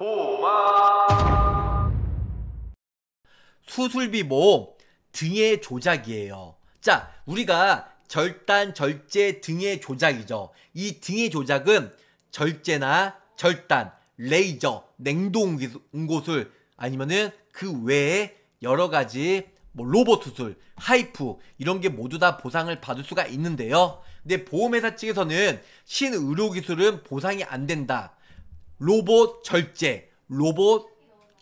보마 수술비 모험 등의 조작이에요. 자, 우리가 절단, 절제, 등의 조작이죠. 이 등의 조작은 절제나 절단, 레이저, 냉동 응고술 아니면은 그 외에 여러 가지 뭐 로봇 수술, 하이프 이런 게 모두 다 보상을 받을 수가 있는데요. 근데 보험회사 측에서는 신의료기술은 보상이 안 된다. 로봇 절제, 로봇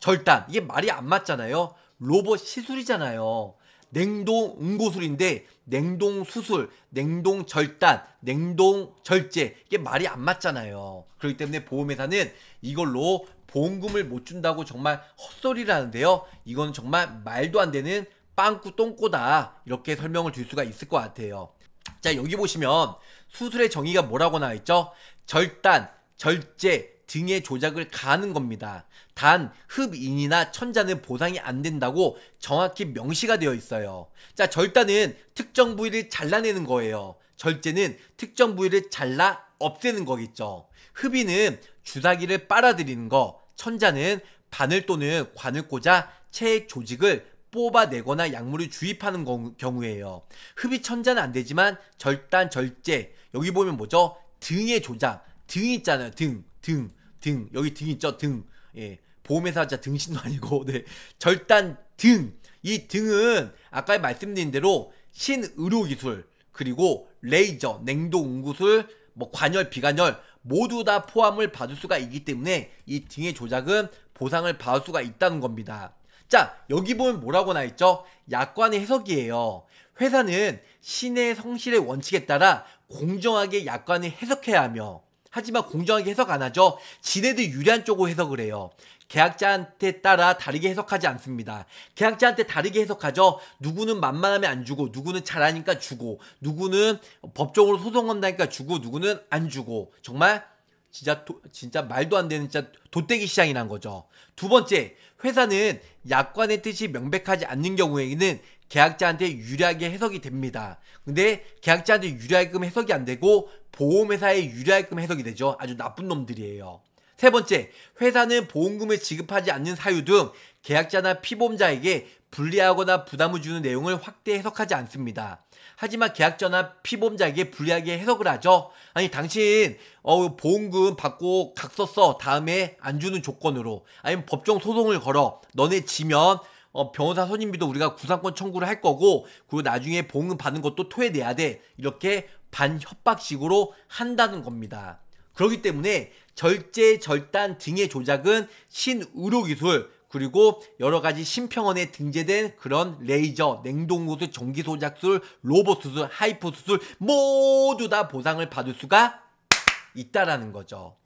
절단 이게 말이 안 맞잖아요. 로봇 시술이잖아요. 냉동 응고술인데 냉동 수술, 냉동 절단, 냉동 절제 이게 말이 안 맞잖아요. 그렇기 때문에 보험회사는 이걸로 보험금을 못 준다고 정말 헛소리라는데요. 이건 정말 말도 안 되는 빵꾸 똥꼬다 이렇게 설명을 줄 수가 있을 것 같아요. 자 여기 보시면 수술의 정의가 뭐라고 나와 있죠? 절단, 절제 등의 조작을 가하는 겁니다. 단 흡인이나 천자는 보상이 안 된다고 정확히 명시가 되어 있어요. 자 절단은 특정 부위를 잘라내는 거예요. 절제는 특정 부위를 잘라 없애는 거겠죠. 흡인은 주사기를 빨아들이는 거, 천자는 바늘 또는 관을 꽂아 체액 조직을 뽑아내거나 약물을 주입하는 경우에요. 흡입 천자는 안 되지만 절단, 절제 여기 보면 뭐죠? 등의 조작, 등 있잖아요. 등, 등, 등 여기 등 있죠? 등. 예. 보험회사 자 등신도 아니고 네. 절단 등. 이 등은 아까 말씀드린 대로 신의료기술 그리고 레이저, 냉동 응구술, 뭐 관열, 비관열 모두 다 포함을 받을 수가 있기 때문에 이 등의 조작은 보상을 받을 수가 있다는 겁니다. 자, 여기 보면 뭐라고 나 있죠? 약관의 해석이에요. 회사는 신의 성실의 원칙에 따라 공정하게 약관을 해석해야 하며 하지만 공정하게 해석 안 하죠. 지네들 유리한 쪽으로 해석을 해요. 계약자한테 따라 다르게 해석하지 않습니다. 계약자한테 다르게 해석하죠. 누구는 만만하면 안 주고, 누구는 잘하니까 주고, 누구는 법적으로 소송한다니까 주고, 누구는 안 주고. 정말 진짜 도, 진짜 말도 안 되는 진짜 도떼기 시장이란 거죠. 두 번째, 회사는 약관의 뜻이 명백하지 않는 경우에는 계약자한테 유리하게 해석이 됩니다. 근데 계약자한테 유리하게끔 해석이 안 되고 보험회사에 유리하게끔 해석이 되죠. 아주 나쁜 놈들이에요. 세 번째, 회사는 보험금을 지급하지 않는 사유 등 계약자나 피보험자에게 불리하거나 부담을 주는 내용을 확대 해석하지 않습니다. 하지만 계약자나 피보험자에게 불리하게 해석을 하죠. 아니 당신 어 보험금 받고 각서 써 다음에 안 주는 조건으로 아니면 법정 소송을 걸어 너네 지면 어, 변호사 선임비도 우리가 구상권 청구를 할 거고 그리고 나중에 보험금 받는 것도 토해내야 돼 이렇게 반협박식으로 한다는 겁니다. 그렇기 때문에 절제, 절단 등의 조작은 신의료기술 그리고 여러 가지 심평원에 등재된 그런 레이저, 냉동수술, 전기소작술, 로봇 수술, HIFU 수술 모두 다 보상을 받을 수가 있다라는 거죠.